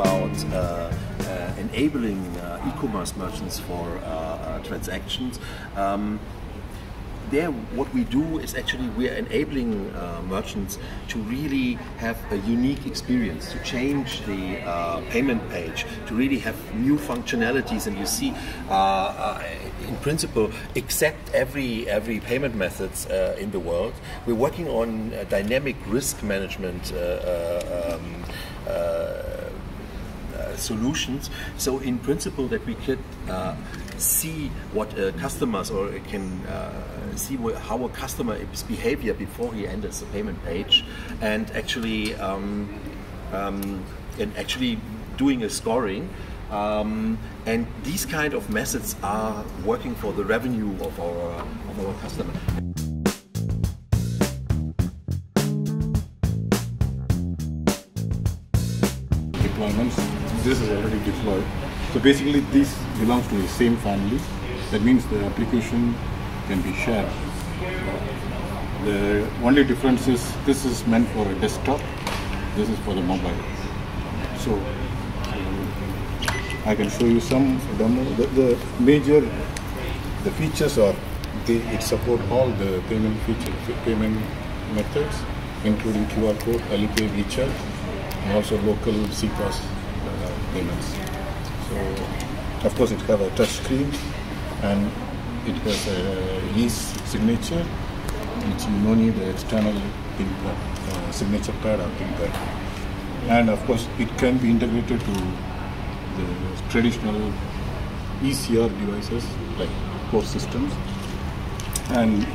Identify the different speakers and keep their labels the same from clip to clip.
Speaker 1: uh, uh, enabling uh, e-commerce merchants for transactions. Um, there what we do is actually we're enabling uh, merchants to really have a unique experience to change the uh, payment page to really have new functionalities and you see uh, in principle accept every every payment methods in the world we're working on dynamic risk management um, solutions so in principle that we could see what customers or can see how a customer is behavior before he enters the payment page, and actually um, um, and actually doing a scoring. Um, and these kind of methods are working for the revenue of our of our customer.
Speaker 2: Deployments. This is already deployed. So basically, this belongs to the same family. That means the application can be shared. The only difference is this is meant for a desktop, this is for the mobile. So I can show you some demo. The, the major the features are they, it support all the payment feature payment methods, including QR code, Alipay, WeChat, and also local CEPAS payments. So of course it has a touch screen and it has a e-signature which you no need the external pin pad, uh, signature pad or pin pad. And of course it can be integrated to the traditional ECR devices like core systems and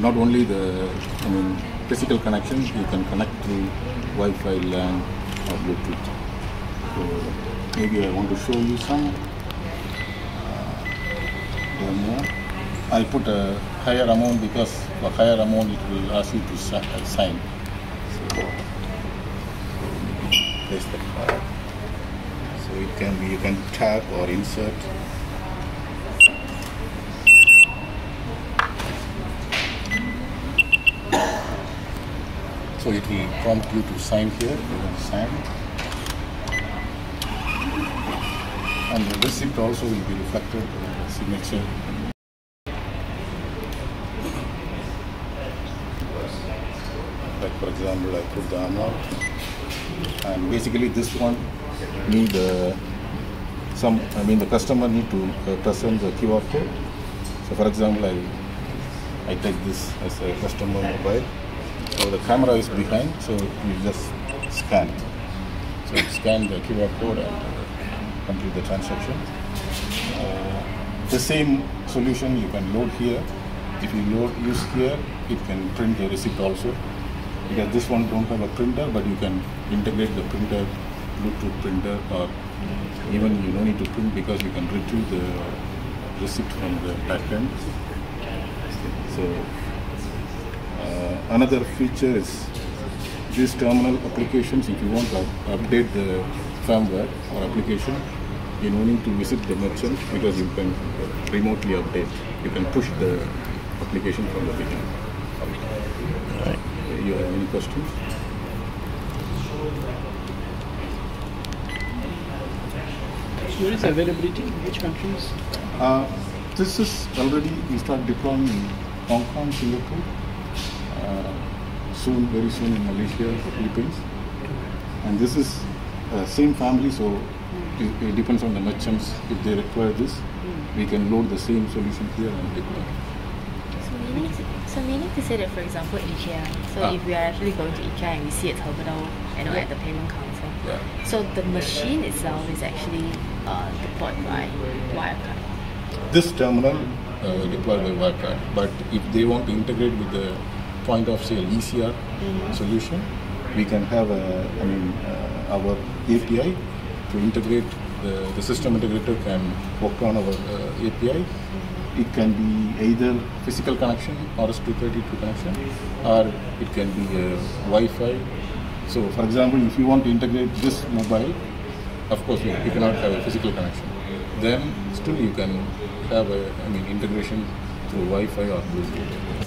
Speaker 2: not only the I mean physical connections you can connect through Wi-Fi, LAN or Bluetooth. So maybe I want to show you some I put a higher amount because for higher amount it will ask you to uh, sign. So place the card. So it can be you can tap or insert. So it will prompt you to sign here. You can sign. And the receipt also will be reflected in the signature. Like for example I put the amount and basically this one need uh, some I mean the customer need to uh, present the QR code. So for example I I take this as a customer mobile. So the camera is behind so you just scan. So scan the QR code and complete the transaction. Uh, the same solution you can load here. If you load use here it can print the receipt also. Because this one don't have a printer but you can integrate the printer Bluetooth printer or even you don't need to print because you can retrieve the receipt from the backend. So uh, another feature is these terminal applications if you want to update the firmware or application you don't need to visit the merchant because you can remotely update. You can push the application from the beginning you have any questions?
Speaker 3: Where is availability? Which countries?
Speaker 2: Uh, this is already, we start deploying in Hong Kong, Singapore, uh, soon, very soon in Malaysia, Philippines. And this is uh, same family, so it, it, depends on the merchants. If they require this, mm. we can load the same solution here and deploy.
Speaker 4: So meaning to say that, for example, IKEA. So ah. if we are actually going to IKEA and we see a terminal, you know, yeah. at the payment counter. Yeah. So the machine itself is actually uh, deployed by Wirecard.
Speaker 2: This terminal uh, deployed by Wirecard, but if they want to integrate with the point of sale ECR mm-hmm. solution, we can have a, I mean, uh, our API to integrate. The, the system integrator can work on our uh, API. It can be either physical connection RS-232 connection or it can be a Wi-Fi. So for example, if you want to integrate this mobile, of course you, you cannot have a physical connection. Then still you can have a I mean integration through Wi-Fi or Bluetooth.